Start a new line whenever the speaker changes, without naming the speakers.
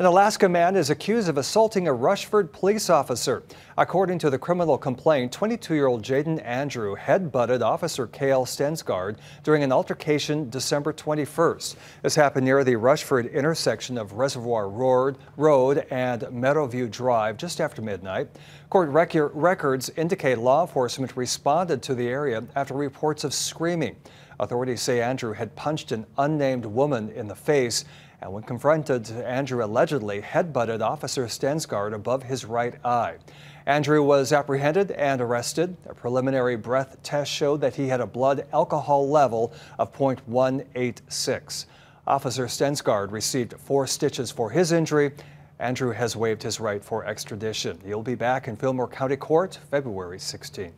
An Alaska man is accused of assaulting a Rushford police officer. According to the criminal complaint, 22-year-old Jaden Andrew head-butted Officer K.L. Stensgaard during an altercation December 21st. This happened near the Rushford intersection of Reservoir Road, Road and Meadowview Drive just after midnight. Court rec records indicate law enforcement responded to the area after reports of screaming. Authorities say Andrew had punched an unnamed woman in the face and when confronted, Andrew allegedly headbutted Officer Stensgaard above his right eye. Andrew was apprehended and arrested. A preliminary breath test showed that he had a blood alcohol level of 0.186. Officer Stensgaard received four stitches for his injury. Andrew has waived his right for extradition. He'll be back in Fillmore County Court February 16.